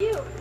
You.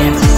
Yes.